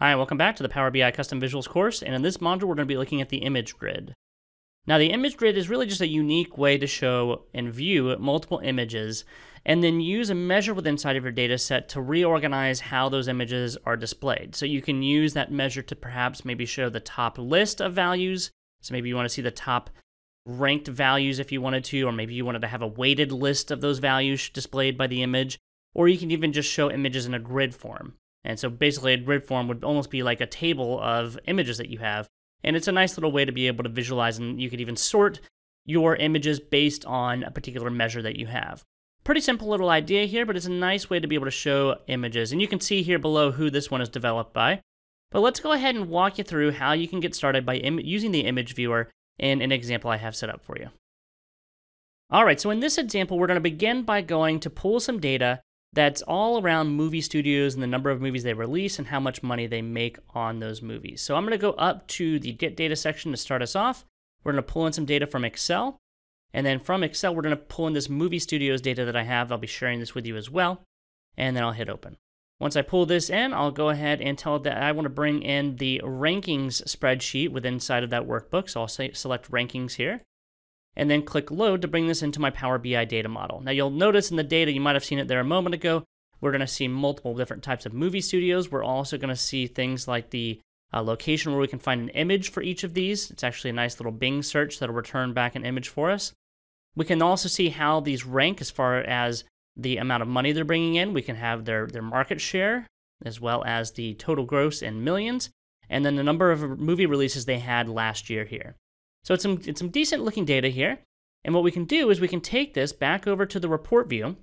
Hi, welcome back to the Power BI Custom Visuals course, and in this module we're going to be looking at the image grid. Now the image grid is really just a unique way to show and view multiple images, and then use a measure within inside of your data set to reorganize how those images are displayed. So you can use that measure to perhaps maybe show the top list of values, so maybe you want to see the top ranked values if you wanted to, or maybe you wanted to have a weighted list of those values displayed by the image, or you can even just show images in a grid form. And so basically, a grid form would almost be like a table of images that you have. And it's a nice little way to be able to visualize, and you could even sort your images based on a particular measure that you have. Pretty simple little idea here, but it's a nice way to be able to show images. And you can see here below who this one is developed by. But let's go ahead and walk you through how you can get started by using the image viewer in an example I have set up for you. All right, so in this example, we're going to begin by going to pull some data that's all around movie studios and the number of movies they release and how much money they make on those movies. So I'm going to go up to the Get Data section to start us off. We're going to pull in some data from Excel. And then from Excel, we're going to pull in this movie studios data that I have. I'll be sharing this with you as well. And then I'll hit open. Once I pull this in, I'll go ahead and tell it that I want to bring in the rankings spreadsheet within inside of that workbook. So I'll say, select rankings here and then click load to bring this into my Power BI data model. Now you'll notice in the data, you might have seen it there a moment ago, we're going to see multiple different types of movie studios. We're also going to see things like the uh, location where we can find an image for each of these. It's actually a nice little Bing search that'll return back an image for us. We can also see how these rank as far as the amount of money they're bringing in. We can have their, their market share as well as the total gross in millions, and then the number of movie releases they had last year here. So it's some, it's some decent looking data here. And what we can do is we can take this back over to the report view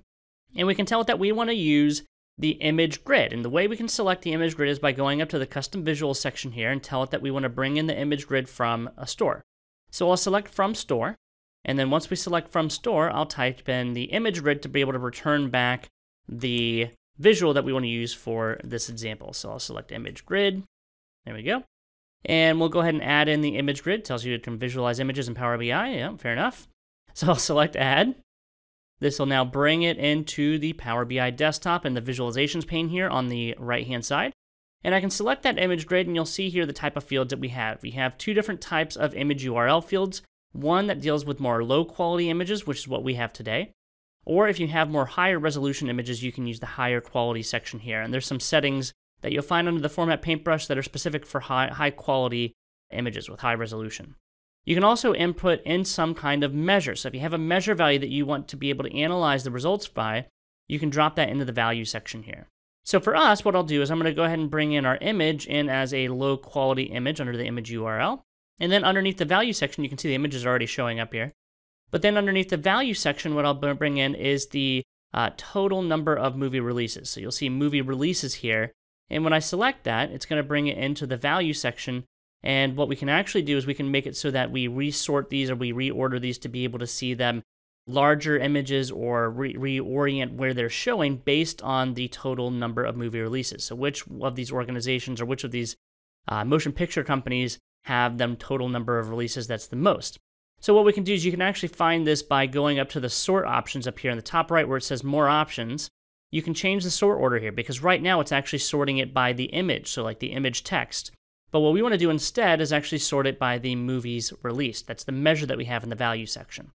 and we can tell it that we want to use the image grid. And the way we can select the image grid is by going up to the custom visuals section here and tell it that we want to bring in the image grid from a store. So I'll select from store. And then once we select from store, I'll type in the image grid to be able to return back the visual that we want to use for this example. So I'll select image grid. There we go. And we'll go ahead and add in the image grid. It tells you can visualize images in Power BI. Yeah, fair enough. So I'll select add. This will now bring it into the Power BI desktop and the visualizations pane here on the right hand side. And I can select that image grid and you'll see here the type of fields that we have. We have two different types of image URL fields. One that deals with more low quality images, which is what we have today. Or if you have more higher resolution images, you can use the higher quality section here. And there's some settings that you'll find under the format paintbrush that are specific for high, high quality images with high resolution. You can also input in some kind of measure. So if you have a measure value that you want to be able to analyze the results by, you can drop that into the value section here. So for us, what I'll do is I'm going to go ahead and bring in our image in as a low quality image under the image URL. And then underneath the value section, you can see the image is already showing up here. But then underneath the value section, what I'll bring in is the uh, total number of movie releases. So you'll see movie releases here. And when I select that, it's going to bring it into the value section. And what we can actually do is we can make it so that we resort these or we reorder these to be able to see them larger images or re- reorient where they're showing based on the total number of movie releases. So, which of these organizations or which of these uh, motion picture companies have them total number of releases that's the most? So, what we can do is you can actually find this by going up to the sort options up here in the top right where it says more options you can change the sort order here because right now it's actually sorting it by the image, so like the image text. But what we want to do instead is actually sort it by the movies released. That's the measure that we have in the value section.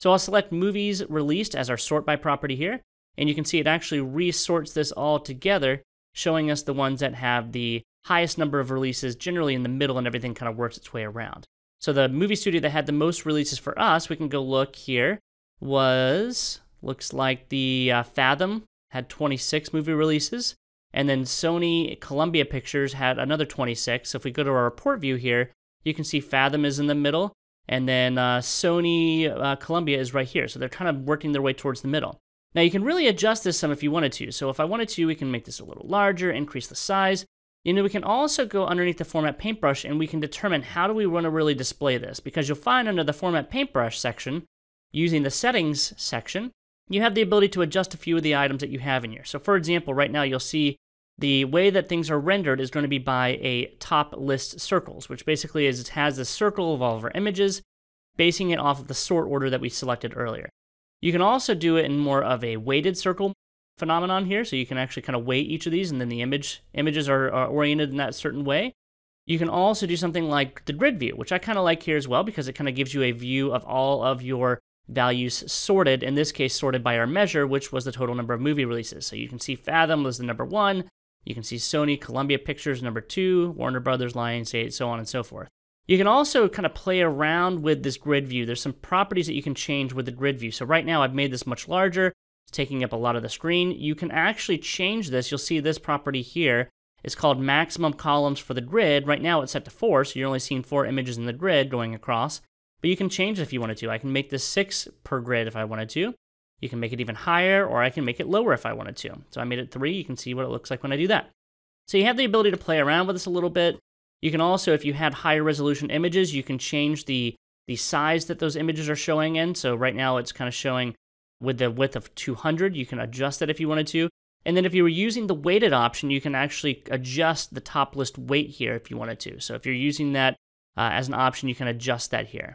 So I'll select movies released as our sort by property here, and you can see it actually resorts this all together, showing us the ones that have the highest number of releases generally in the middle and everything kind of works its way around. So the movie studio that had the most releases for us, we can go look here, was, looks like the uh, Fathom had 26 movie releases. And then Sony Columbia Pictures had another 26. So if we go to our report view here, you can see Fathom is in the middle, and then uh, Sony uh, Columbia is right here. So they're kind of working their way towards the middle. Now you can really adjust this some if you wanted to. So if I wanted to, we can make this a little larger, increase the size. You know, we can also go underneath the Format Paintbrush and we can determine how do we want to really display this. Because you'll find under the Format Paintbrush section, using the Settings section, you have the ability to adjust a few of the items that you have in here. So for example, right now you'll see the way that things are rendered is going to be by a top list circles, which basically is it has a circle of all of our images, basing it off of the sort order that we selected earlier. You can also do it in more of a weighted circle. phenomenon here. So you can actually kind of weight each of these, and then the image images are, are oriented in that certain way. You can also do something like the grid view, which I kind of like here as well because it kind of gives you a view of all of your values sorted, in this case, sorted by our measure, which was the total number of movie releases. So you can see Fathom was the number one, you can see Sony, Columbia Pictures number two, Warner Brothers, Lionsgate, so on and so forth. You can also kind of play around with this grid view. There's some properties that you can change with the grid view. So right now I've made this much larger. It's taking up a lot of the screen. You can actually change this. You'll see this property here. It's called maximum columns for the grid. Right now it's set to four, so you're only seeing four images in the grid going across. But you can change it if you wanted to. I can make this six per grid if I wanted to. You can make it even higher, or I can make it lower if I wanted to. So I made it three. You can see what it looks like when I do that. So you have the ability to play around with this a little bit. You can also, if you had higher resolution images, you can change the, the size that those images are showing in. So right now it's kind of showing with the width of 200. You can adjust that if you wanted to. And then if you were using the weighted option, you can actually adjust the top list weight here if you wanted to. So if you're using that uh, as an option, you can adjust that here.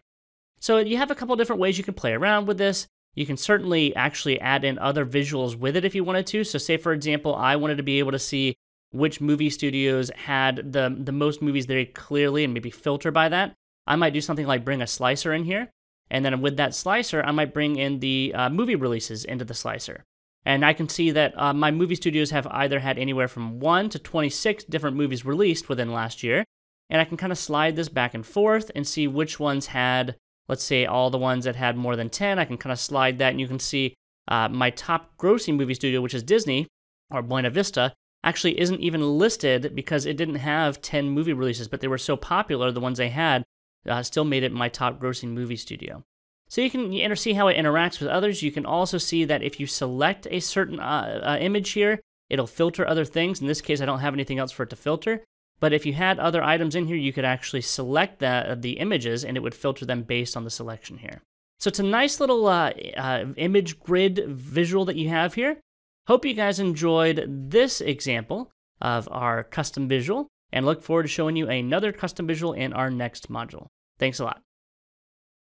So you have a couple different ways you can play around with this. You can certainly actually add in other visuals with it if you wanted to. So say for example, I wanted to be able to see which movie studios had the the most movies very clearly and maybe filter by that. I might do something like bring a slicer in here, and then with that slicer, I might bring in the uh, movie releases into the slicer. And I can see that uh, my movie studios have either had anywhere from 1 to 26 different movies released within last year. And I can kind of slide this back and forth and see which ones had let's say all the ones that had more than 10, I can kind of slide that and you can see uh, my top grossing movie studio, which is Disney or Buena Vista, actually isn't even listed because it didn't have 10 movie releases, but they were so popular, the ones they had uh, still made it my top grossing movie studio. So you can see how it interacts with others. You can also see that if you select a certain uh, uh, image here, it'll filter other things. In this case, I don't have anything else for it to filter. But if you had other items in here, you could actually select the, the images and it would filter them based on the selection here. So it's a nice little uh, uh, image grid visual that you have here. Hope you guys enjoyed this example of our custom visual and look forward to showing you another custom visual in our next module. Thanks a lot.